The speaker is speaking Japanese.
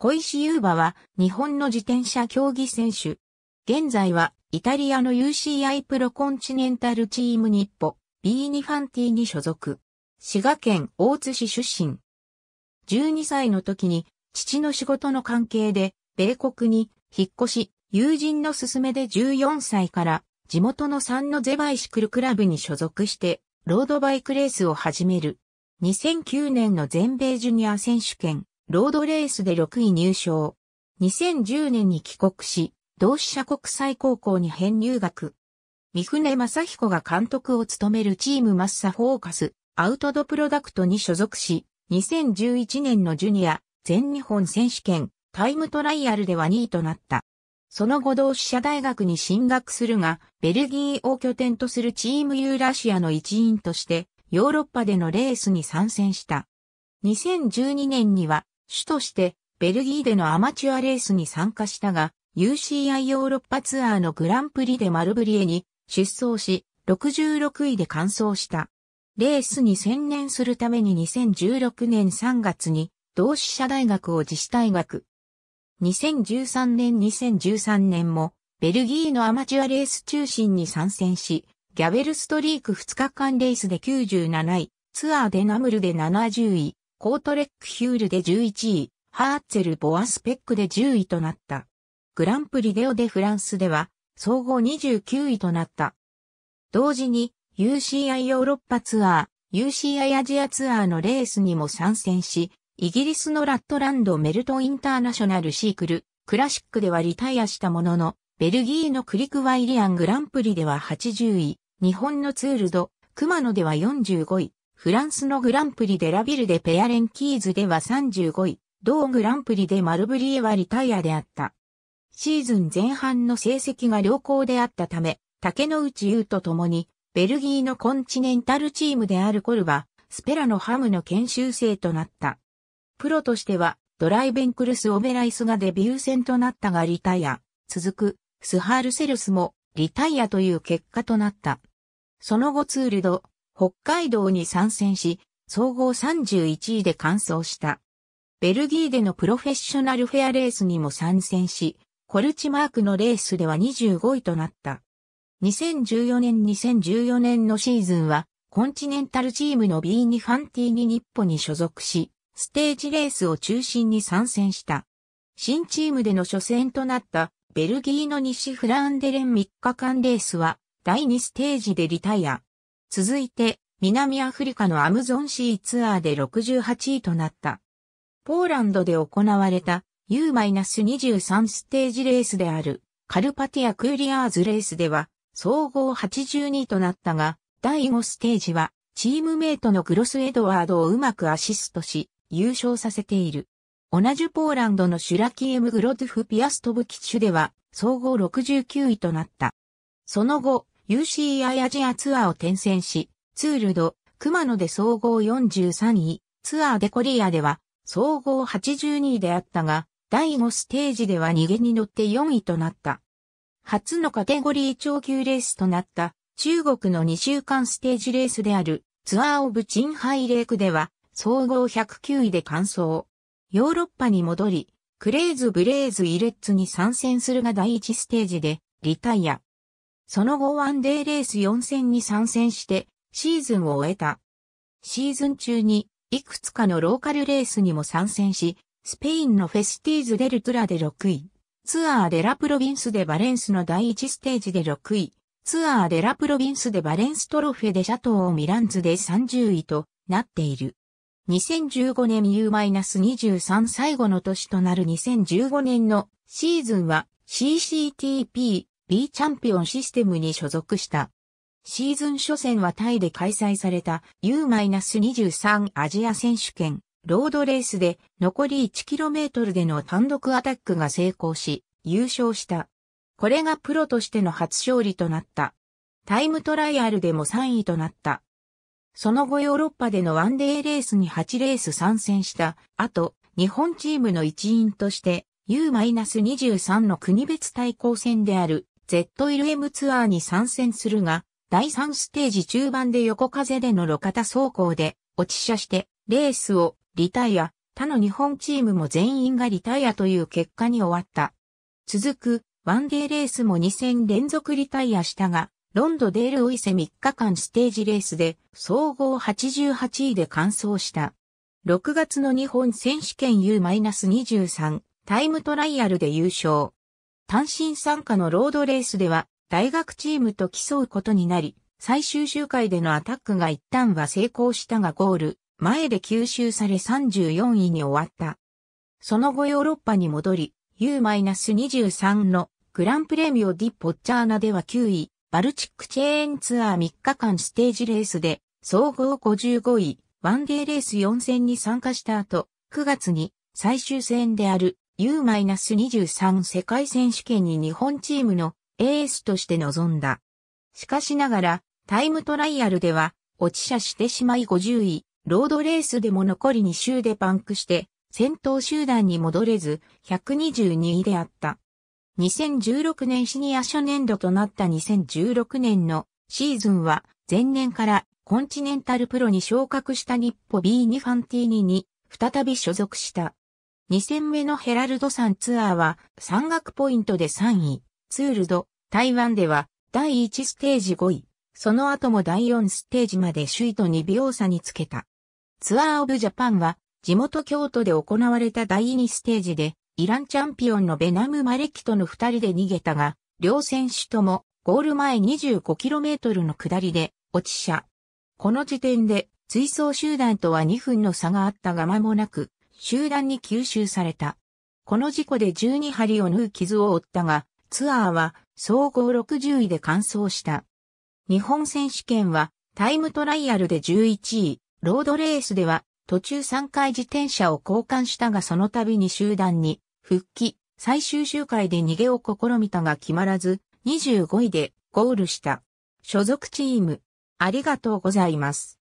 小石優馬は日本の自転車競技選手。現在はイタリアの UCI プロコンチネンタルチームニッポ B ニファンティに所属。滋賀県大津市出身。12歳の時に父の仕事の関係で米国に引っ越し、友人の勧めで14歳から地元のサンノゼバイシクルクラブに所属してロードバイクレースを始める。2009年の全米ジュニア選手権ロードレースで6位入賞。2010年に帰国し、同志社国際高校に編入学。三船正彦が監督を務めるチームマッサフォーカスアウトドプロダクトに所属し、2011年のジュニア全日本選手権タイムトライアルでは2位となった。その後同志社大学に進学するが、ベルギーを拠点とするチームユーラシアの一員として、ヨーロッパでのレースに参戦した。2012年には主としてベルギーでのアマチュアレースに参加したが、UCI ヨーロッパツアーのグランプリでマルブリエに出走し、66位で完走した。レースに専念するために2016年3月に同志社大学を自主退学。2013年2013年もベルギーのアマチュアレース中心に参戦し、ギャベルストリーク2日間レースで97位、ツアーでナムルで70位、コートレックヒュールで11位、ハーツェル・ボアスペックで10位となった。グランプリデオ・デ・フランスでは、総合29位となった。同時に、UCI ヨーロッパツアー、UCI アジアツアーのレースにも参戦し、イギリスのラットランドメルトインターナショナルシークル、クラシックではリタイアしたものの、ベルギーのクリクワイリアングランプリでは80位、日本のツールド、熊野では45位、フランスのグランプリでラビルでペアレンキーズでは35位、同グランプリでマルブリエはリタイアであった。シーズン前半の成績が良好であったため、竹之内優と共に、ベルギーのコンチネンタルチームであるコルバ、スペラのハムの研修生となった。プロとしては、ドライベンクルス・オベライスがデビュー戦となったがリタイア。続く、スハールセルスもリタイアという結果となった。その後ツールド、北海道に参戦し、総合31位で完走した。ベルギーでのプロフェッショナルフェアレースにも参戦し、コルチマークのレースでは25位となった。2014年2014年のシーズンは、コンチネンタルチームの B ニファンティーニニッポに所属し、ステージレースを中心に参戦した。新チームでの初戦となったベルギーの西フランデレン3日間レースは第2ステージでリタイア。続いて、南アフリカのアムゾンシーツアーで68位となった。ポーランドで行われた U-23 ステージレースであるカルパティアクーリアーズレースでは総合82位となったが、第5ステージはチームメイトのグロスエドワードをうまくアシストし優勝させている。同じポーランドのシュラキエムグロドゥフピアストブキッシュでは総合69位となった。その後、UCI アジアツアーを転戦し、ツールド、熊野で総合43位、ツアーデコリアでは総合82位であったが、第5ステージでは逃げに乗って4位となった。初のカテゴリー超級レースとなった中国の2週間ステージレースであるツアーオブチンハイレークでは総合109位で完走。ヨーロッパに戻り、クレーズ・ブレーズ・イレッツに参戦するが第1ステージでリタイア。その後ワンデーレース4戦に参戦してシーズンを終えた。シーズン中にいくつかのローカルレースにも参戦し、スペインのフェスティーズ・デルトゥラで6位、ツアーデラプロビンスでバレンスの第1ステージで6位、ツアーデラプロビンスでバレンストロフェでシャトーをミランズで30位となっている。2015年 U-23 最後の年となる2015年のシーズンは CCT p/b チャンピオンシステムに所属した。シーズン初戦はタイで開催された U-23 アジア選手権ロードレースで残り 1km での単独アタックが成功し優勝した。これがプロとしての初勝利となった。タイムトライアルでも3位となった。その後ヨーロッパでのワンデーレースに8レース参戦した後、日本チームの一員として U-23 の国別対抗戦である ZLM ツアーに参戦するが、第3ステージ中盤で横風での路肩走行で落ち車してレースをリタイア、他の日本チームも全員がリタイアという結果に終わった。続くワンデーレースも2戦連続リタイアしたが、ロンドデールオイセ3日間ステージレースで総合88位で完走した。6月の日本選手権 U-23 タイムトライアルで優勝。単身参加のロードレースでは大学チームと競うことになり、最終周回でのアタックが一旦は成功したがゴール、前で吸収され34位に終わった。その後ヨーロッパに戻り、U-23 のグランプレミオ・ディ・ポッチャーナでは9位、バルチックチェーンツアー3日間ステージレースで、総合55位、ワンデーレース4戦に参加した後、9月に最終戦である U-23 世界選手権に日本チームのエースとして臨んだ。しかしながら、タイムトライアルでは、落ち車してしまい50位、ロードレースでも残り2周でパンクして、先頭集団に戻れず、122位であった。2016年シニア初年度となった2016年のシーズンは前年からコンチネンタルプロに昇格した日歩 B ニファンティーニに再び所属した。2戦目のヘラルド山ツアーは山岳ポイントで3位、ツールド、台湾では第1ステージ5位、その後も第4ステージまで首位と2秒差につけた。ツアーオブジャパンは地元京都で行われた第2ステージでイランチャンピオンのベナム・マレキとの二人で逃げたが、両選手ともゴール前 25km の下りで落ち車。この時点で追走集団とは2分の差があったが間もなく集団に吸収された。この事故で12針を縫う傷を負ったが、ツアーは総合60位で完走した。日本選手権はタイムトライアルで11位、ロードレースでは途中3回自転車を交換したがその度に集団に復帰、最終周回で逃げを試みたが決まらず、25位でゴールした。所属チーム、ありがとうございます。